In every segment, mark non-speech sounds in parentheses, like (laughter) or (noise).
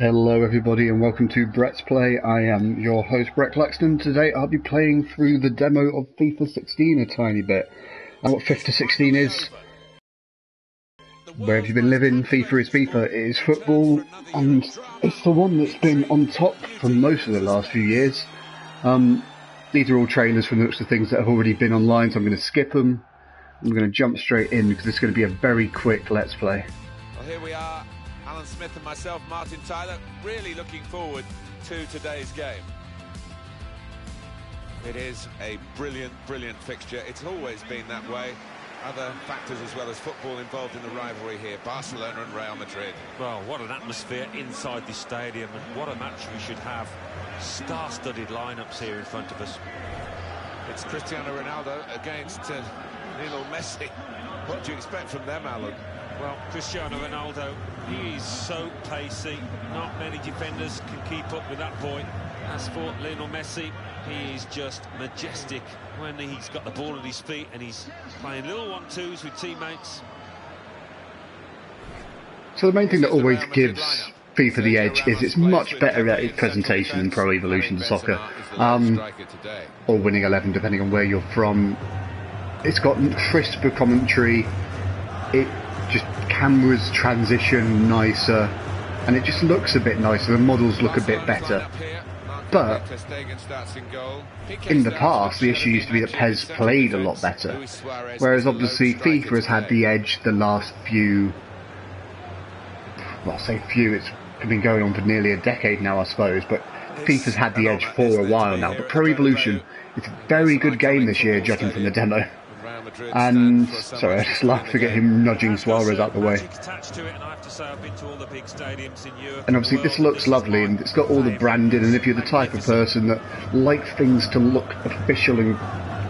Hello everybody and welcome to Brett's Play. I am your host Brett Claxton. Today I'll be playing through the demo of FIFA 16 a tiny bit. And what FIFA 16 is, where have you been living? FIFA is FIFA, it is football, and it's the one that's been on top for most of the last few years. Um, these are all trailers from the looks of things that have already been online, so I'm going to skip them. I'm going to jump straight in because it's going to be a very quick Let's Play. Well, here we are, Alan Smith and myself, Martin Tyler, really looking forward to today's game. It is a brilliant, brilliant fixture. It's always been that way. Other factors as well as football involved in the rivalry here. Barcelona and Real Madrid. Well, what an atmosphere inside this stadium and what a match we should have. Star-studded lineups here in front of us. It's Cristiano Ronaldo against uh, Lionel Messi. What do you expect from them, Alan? Well, Cristiano Ronaldo, he is so pacey. Not many defenders can keep up with that boy. As for Lionel Messi, he is just majestic when he's got the ball at his feet and he's playing little one-twos with teammates. So the main thing that always gives FIFA the edge is it's much better at its presentation than Pro Evolution Soccer, um, or Winning Eleven, depending on where you're from. It's got crisper commentary. It just cameras transition nicer, and it just looks a bit nicer. The models look a bit better. But in the past, the issue used to be that PES played a lot better, whereas obviously FIFA has had the edge the last few. Well, I say few. It's been going on for nearly a decade now, I suppose. But FIFA's had the edge for a while now. But Pro Evolution, it's a very good game this year, judging from the demo. And sorry, I just laughed to get him nudging Suarez out the way. And obviously, this looks lovely, and it's got all the branding. And if you're the type of person that likes things to look official and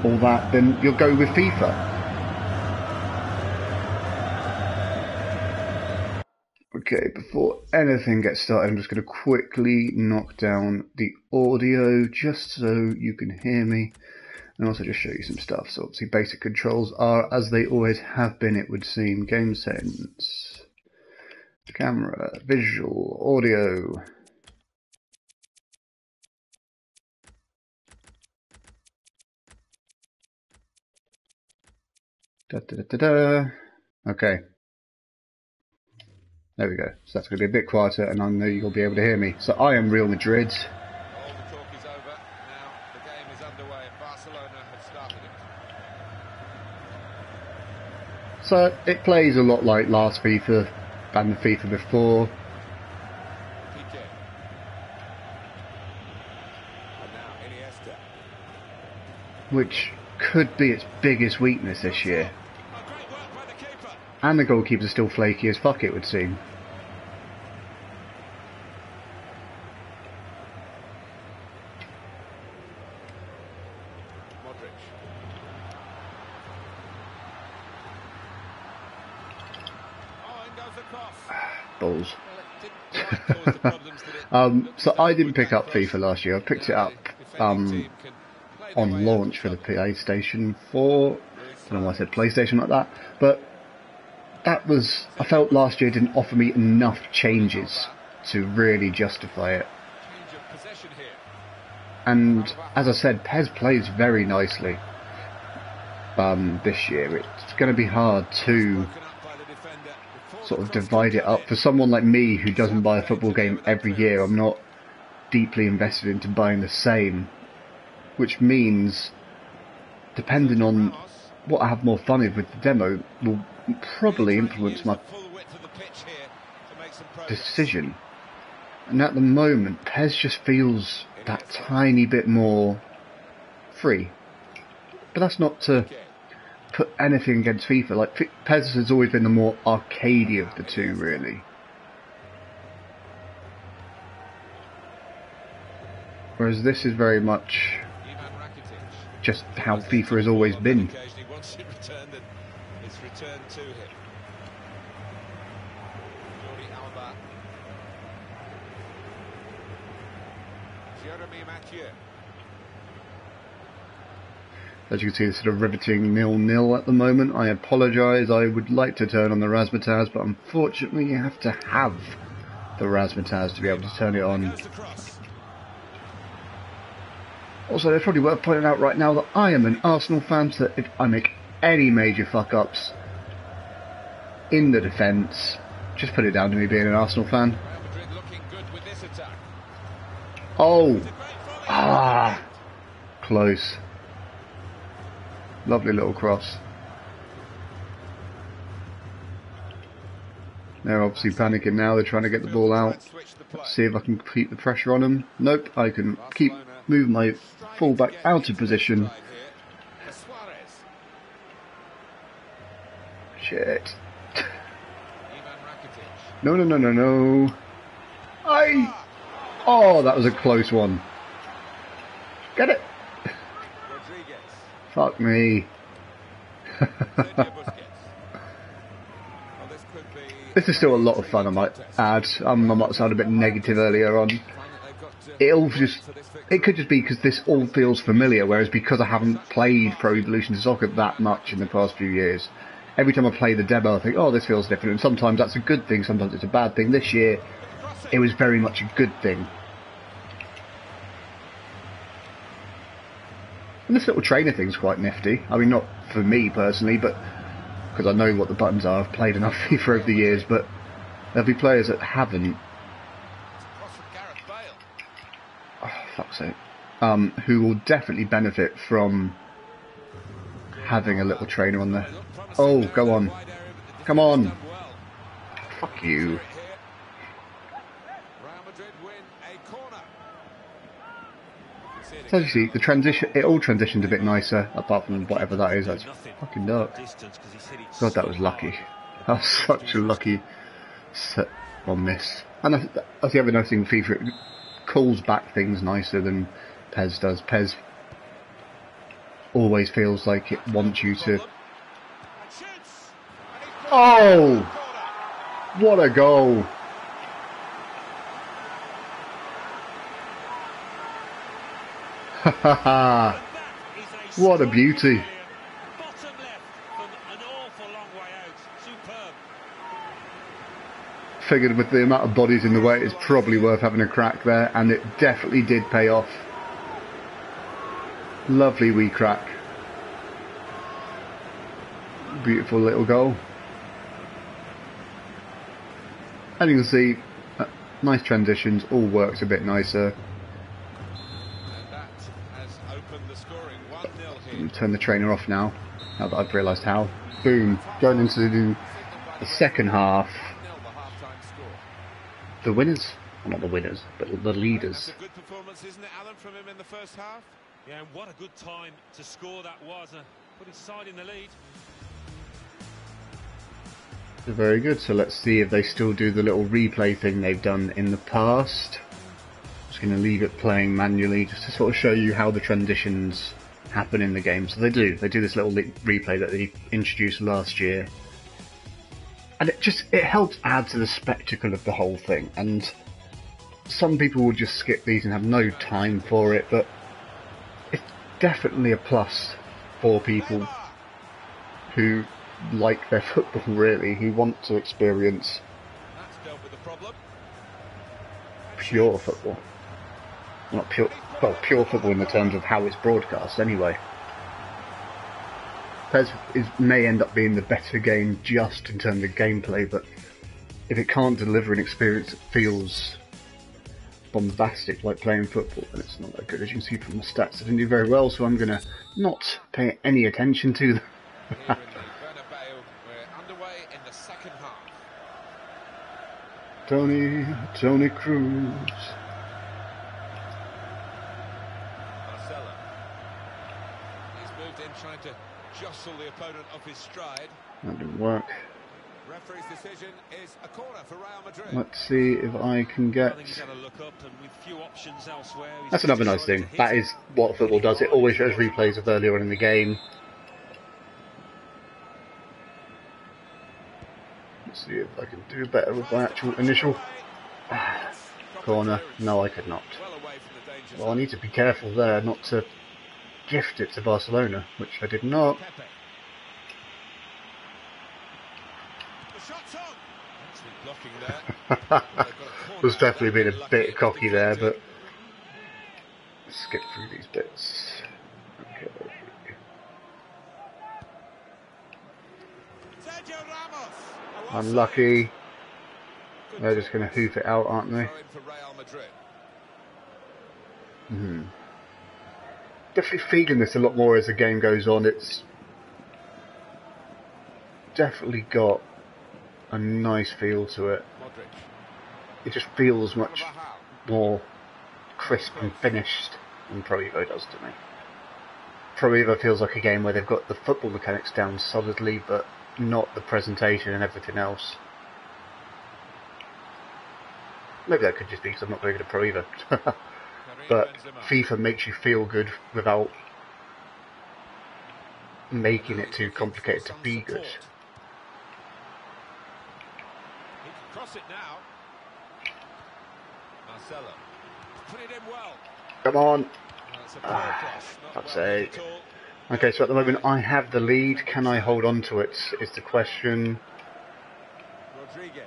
all that, then you'll go with FIFA. Okay, before anything gets started, I'm just going to quickly knock down the audio just so you can hear me and also just show you some stuff. So obviously basic controls are as they always have been it would seem. Game sense, camera, visual, audio. Da, da, da, da, Okay. There we go. So that's going to be a bit quieter and I know you'll be able to hear me. So I am Real Madrid. So it plays a lot like last FIFA and the FIFA before. Which could be its biggest weakness this year. And the goalkeeper's are still flaky as fuck it would seem. (sighs) Balls. (laughs) um, so I didn't pick up FIFA last year. I picked it up um, on launch for the PlayStation 4. I don't know why I said PlayStation like that, but that was I felt last year didn't offer me enough changes to really justify it. And as I said, PES plays very nicely um, this year. It's going to be hard to sort of divide it up. For someone like me who doesn't buy a football game every year, I'm not deeply invested into buying the same, which means, depending on what I have more fun with the demo, will probably influence my decision. And at the moment, PES just feels that tiny bit more free. But that's not to put anything against FIFA. Like PES has always been the more arcadey of the two, really. Whereas this is very much just how FIFA has always been. As you can see, it's sort of riveting nil-nil at the moment. I apologise. I would like to turn on the razzmatazz, but unfortunately you have to have the Razzmatazz to be able to turn it on. Also, it's probably worth pointing out right now that I am an Arsenal fan, so if I make any major fuck ups in the defence, just put it down to me being an Arsenal fan. Oh! Ah! Close. Lovely little cross. They're obviously panicking now, they're trying to get the ball out. See if I can keep the pressure on them. Nope, I can keep moving my fullback out of position. Shit. (laughs) No, no, no, no, no. I... Oh, that was a close one. Get it. Fuck me. (laughs) This is still a lot of fun, I might add. I might sound a bit negative earlier on. It all just, it could just be because this all feels familiar, whereas because I haven't played Pro Evolution Soccer that much in the past few years, every time I play the demo, I think, oh, this feels different. And sometimes that's a good thing, sometimes it's a bad thing. This year, it was very much a good thing. And this little trainer thing's quite nifty. I mean, not for me personally, but because I know what the buttons are. I've played enough (laughs) FIFA over the years, but there'll be players that haven't. Oh, fuck's sake. Um, who will definitely benefit from having a little trainer on there. Oh, go on. Come on. Fuck you. So as you see, the transition, it all transitioned a bit nicer, apart from whatever that is. That's fucking dark. God, that was lucky. (laughs) That was such a lucky set on this. And that's the other nice thing with FIFA, it calls back things nicer than PES does. PES always feels like it wants you to... Oh! What a goal! (laughs) what a beauty. Figured with the amount of bodies in the way, it's probably worth having a crack there, and it definitely did pay off. Lovely wee crack. Beautiful little goal. And you can see, uh, nice transitions, all works a bit nicer. Turn the trainer off now, now that I've realised how. Boom, going into the, the second half. The winners, well, not the winners, but the leaders. That's a good performance, isn't it, Alan, from him in the first half? Yeah, and what a good time to score that was. Uh, put his side in the lead. Very good, so let's see if they still do the little replay thing they've done in the past. I'm Just going to leave it playing manually just to sort of show you how the transitions happen in the game. So they do. They do this little replay that they introduced last year, and it just it helps add to the spectacle of the whole thing. And some people will just skip these and have no time for it, but it's definitely a plus for people who like their (laughs) football really, who want to experience pure football. Not pure well, pure football in the terms of how it's broadcast anyway. PES is, may end up being the better game just in terms of gameplay, but if it can't deliver an experience that feels bombastic like playing football, then it's not that good. As you can see from the stats, I didn't do very well, so I'm going to not pay any attention to them. (laughs) Toni, Toni Kroos. Jostle the opponent off his stride. That didn't work. Referee's decision is a corner for Real Madrid. Let's see if I can get. That's another nice thing. That is what football does. It always shows replays of earlier on in the game. Let's see if I can do better with my actual initial (sighs) corner. No, I could not. Well, I need to be careful there not to gift it to Barcelona, which I did not. was (laughs) definitely being a bit cocky there, but skip through these bits. Okay. Unlucky. They're just going to hoof it out, aren't they? Hmm. Definitely feeling this a lot more as the game goes on. It's definitely got a nice feel to it. It just feels much more crisp and finished than Pro Evo does to me. Pro Evo feels like a game where they've got the football mechanics down solidly, but not the presentation and everything else. Maybe that could just be because I'm not very good at Pro Evo. (laughs) but FIFA makes you feel good without making it too complicated to be good. Cross it now. Marcelo. Put it in well. Come on. Ah, fuck's sake. Okay, so at the moment I have the lead. Can I hold on to it? Is the question. Rodriguez.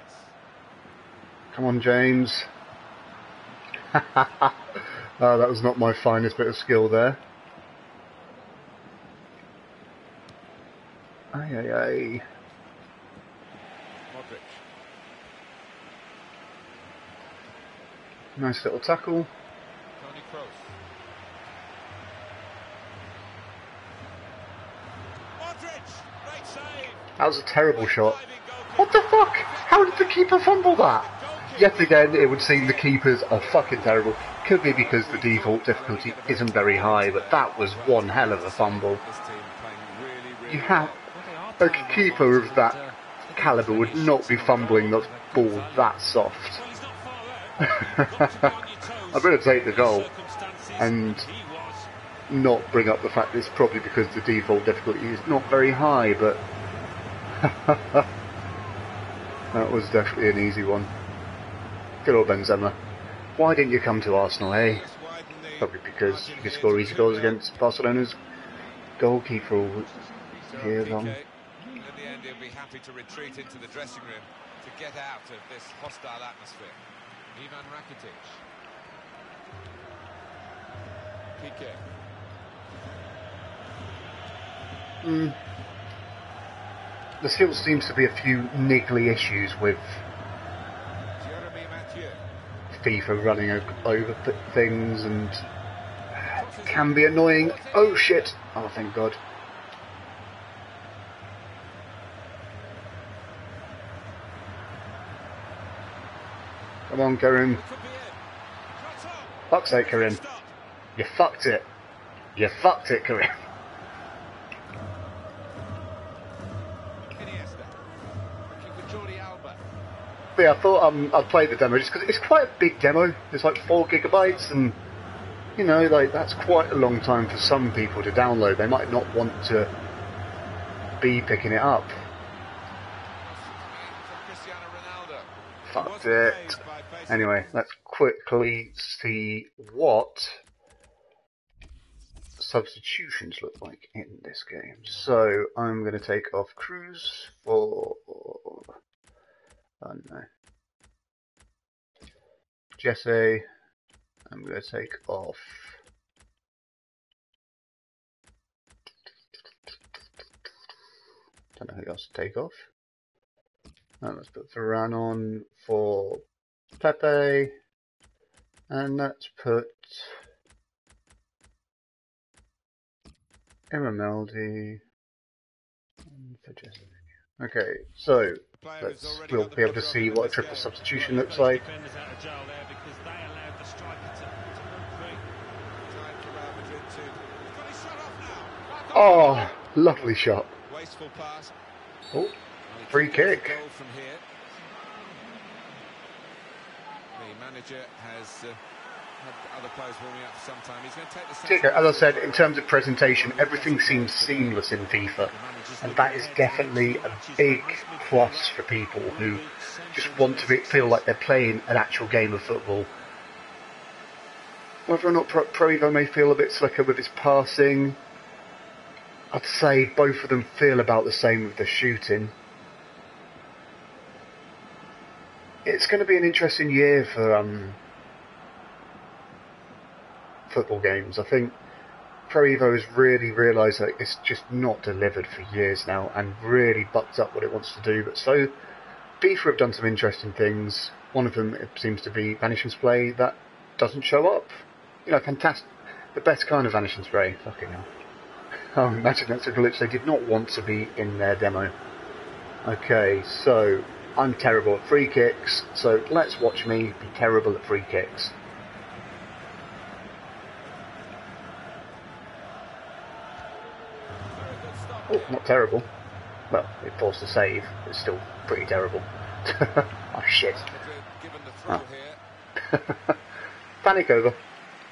Come on, James. (laughs) oh, that was not my finest bit of skill there. Aye, aye, aye. Nice little tackle. Toni Kroos. Modric, great save. That was a terrible shot. What the fuck? How did the keeper fumble that? Yet again, it would seem the keepers are fucking terrible. Could be because the default difficulty isn't very high, but that was one hell of a fumble. You have a keeper of that caliber would not be fumbling that ball that soft. I'm going to take the goal and not bring up the fact that it's probably because the default difficulty is not very high, but (laughs) that was definitely an easy one. Good old Benzema. Why didn't you come to Arsenal, eh? Probably because you could score easy goals against Barcelona's goalkeeper all year long. In the end, he'll be happy to retreat into the dressing room to get out of this hostile atmosphere. Ivan Rakitic. Piqué. Mm. There still seems to be a few niggly issues with FIFA running over things and can be annoying. Oh shit! Oh thank God. Come on, Karim. Fuck's sake, Karim. You fucked it. You fucked it, Karim. Yeah, I thought um, I'd play the demo just because it's quite a big demo. It's like four gigabytes, and you know, like that's quite a long time for some people to download. They might not want to be picking it up. Fucked it. Anyway, let's quickly see what substitutions look like in this game. So I'm going to take off Kroos for... Oh no. Jesse, I'm going to take off... Don't know who else to take off. And let's put Varane on for Pepe. And let's put Immorality for Jesse. Okay, so let's, we'll be able to see what a triple substitution looks like. Oh, lovely shot. Oh, free kick. The manager has uh, as I said, in terms of presentation, everything seems seamless in FIFA, and that is definitely a big plus for people who just want to be, feel like they're playing an actual game of football. Whether or not Pro, Pro Evo may feel a bit slicker with its passing, I'd say both of them feel about the same with the shooting. it's going to be an interesting year for um, football games. I think Pro Evo has really realised that it's just not delivered for years now and really bucked up what it wants to do. But so FIFA have done some interesting things. One of them seems to be Vanishing Spray that doesn't show up. You know, fantastic. The best kind of Vanishing Spray. Fucking hell. (laughs) Oh, imagine that's a glitch. They did not want to be in their demo. Okay, so I'm terrible at free kicks, so let's watch me be terrible at free kicks. Oh, not terrible. Well, it forced a save. It's still pretty terrible. (laughs) oh shit. Oh. (laughs) Panic over.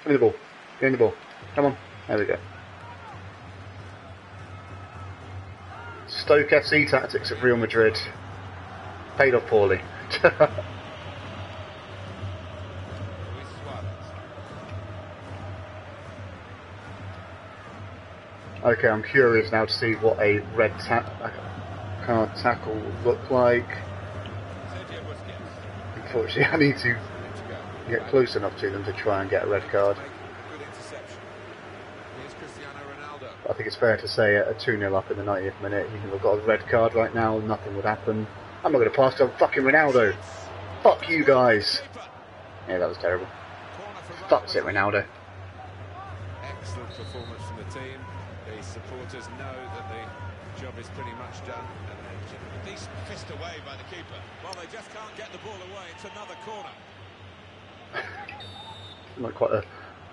Give me the ball. Give me the ball. Come on. There we go. Stoke FC tactics of Real Madrid. Paid off poorly. (laughs) Okay, I'm curious now to see what a red ta card tackle would look like. Unfortunately, (laughs) I need to get close enough to them to try and get a red card. I think it's fair to say at a 2 0 up in the 90th minute, I've got a red card right now, nothing would happen. I'm not going to pass to fucking Ronaldo. Fuck you guys. Yeah, that was terrible. Fucks it, Ronaldo. Excellent performance from the team supporters know that the job is pretty much done. And a decent fist away by the keeper. Well, they just can't get the ball away. It's another corner. Not quite a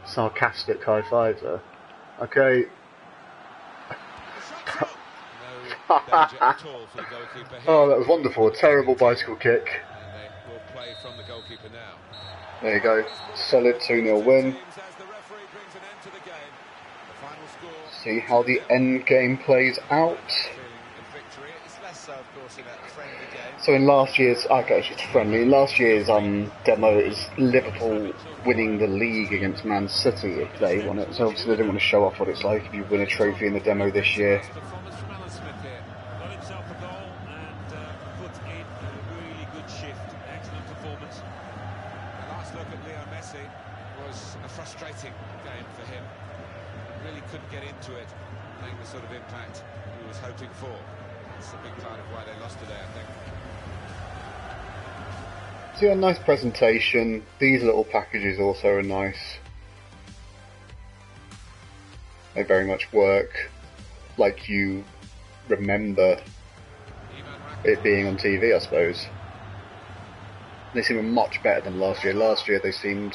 sarcastic high five there. Okay. (laughs) oh, that was wonderful. A terrible bicycle kick. There you go. Solid 2 0 win see how the end game plays out. So in last year's, okay, it's friendly. Last year's um, demo is Liverpool winning the league against Man City if they won it. So obviously they didn't want to show off what it's like if you win a trophy in the demo this year. frustrating game for him really couldn't get into it, playing the sort of impact he was hoping for. It's a big part of why they lost today, I think. So yeah, nice presentation. These little packages also are nice. They very much work like you remember it being on TV, I suppose. They seem much better than last year. Last year they seemed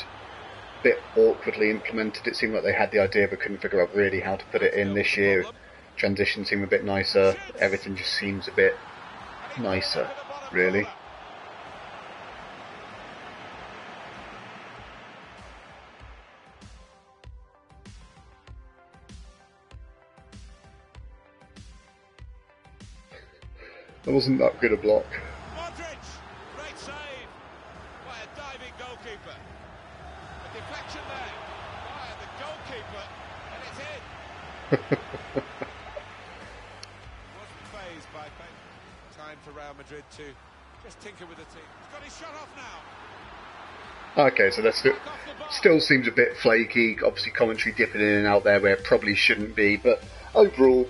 a bit awkwardly implemented. It seemed like they had the idea but couldn't figure out really how to put it in this year. Transition seemed a bit nicer. Everything just seems a bit nicer, really. Wasn't that good a block. Time for Real Madrid to just tinker with the team. He's got his shot off now. Okay, so that still, still seems a bit flaky. Obviously, commentary dipping in and out there where it probably shouldn't be, but overall,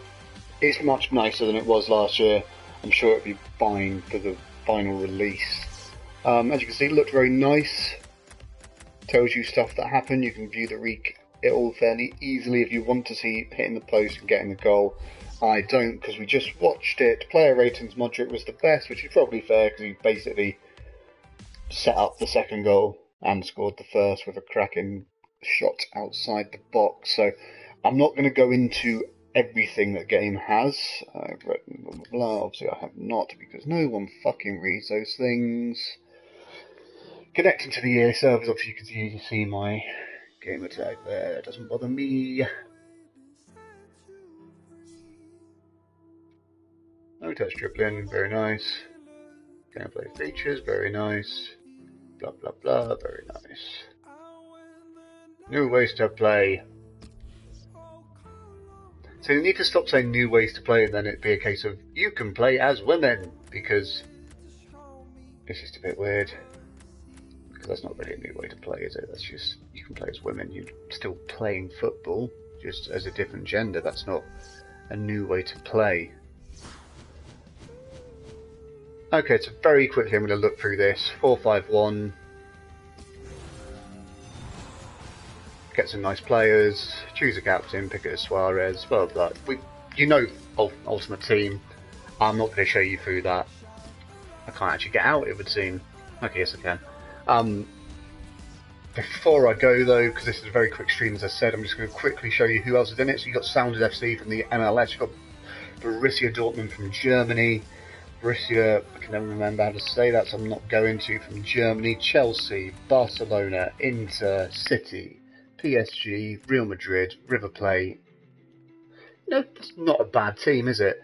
it's much nicer than it was last year. I'm sure it'll be fine for the final release. Um, as you can see, it looked very nice. Tells you stuff that happened. You can view the re- it all fairly easily if you want to see hitting the post and getting the goal. I don't because we just watched it. Player ratings, Modric was the best, which is probably fair because he basically set up the second goal and scored the first with a cracking shot outside the box. So I'm not going to go into everything that game has. I've written blah, blah, blah. Obviously, I have not because no one fucking reads those things. Connecting to the EA servers, obviously, you can see, my gamer tag there. That doesn't bother me. No touch dribbling, very nice. Gameplay features, very nice. Blah blah blah, very nice. New ways to play. So you need to stop saying new ways to play and then it'd be a case of you can play as women because it's just a bit weird. because that's not really a new way to play, is it? That's just you can play as women. You're still playing football, just as a different gender. That's not a new way to play. Okay, so very quickly I'm going to look through this. 451. Get some nice players, choose a captain, pick it Suarez, blah blah. We, you know, Ultimate Team. I'm not going to show you through that. I can't actually get out, it would seem. Okay, yes I can. Um, before I go though, because this is a very quick stream as I said, I'm just going to quickly show you who else is in it. So you've got Sounders FC from the MLS, you've got Borussia Dortmund from Germany, Borussia, I can never remember how to say that, so I'm not going to, from Germany, Chelsea, Barcelona, Inter, City, PSG, Real Madrid, River Plate. No, it's not a bad team, is it?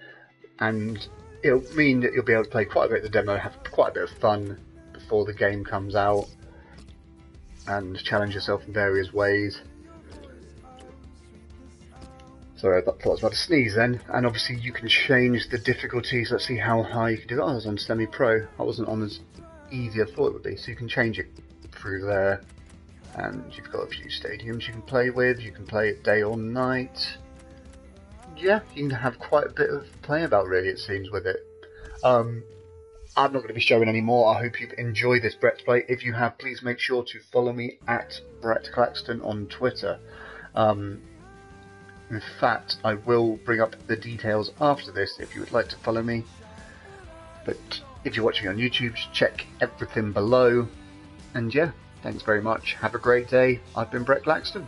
And it'll mean that you'll be able to play quite a bit of the demo, have quite a bit of fun before the game comes out, and challenge yourself in various ways. Sorry, I thought I was about to sneeze then. And obviously you can change the difficulties. Let's see how high you can do it. Oh, I was on semi-pro. I wasn't on as easy as I thought it would be. So you can change it through there. And you've got a few stadiums you can play with. You can play it day or night yeah, you can have quite a bit of play about, really, it seems, with it. Um, I'm not going to be showing any more. I hope you've enjoyed this Brett's Play. If you have, please make sure to follow me at Brett Claxton on Twitter. Um, in fact, I will bring up the details after this if you would like to follow me. But if you're watching on YouTube, check everything below. And yeah, thanks very much. Have a great day. I've been Brett Claxton.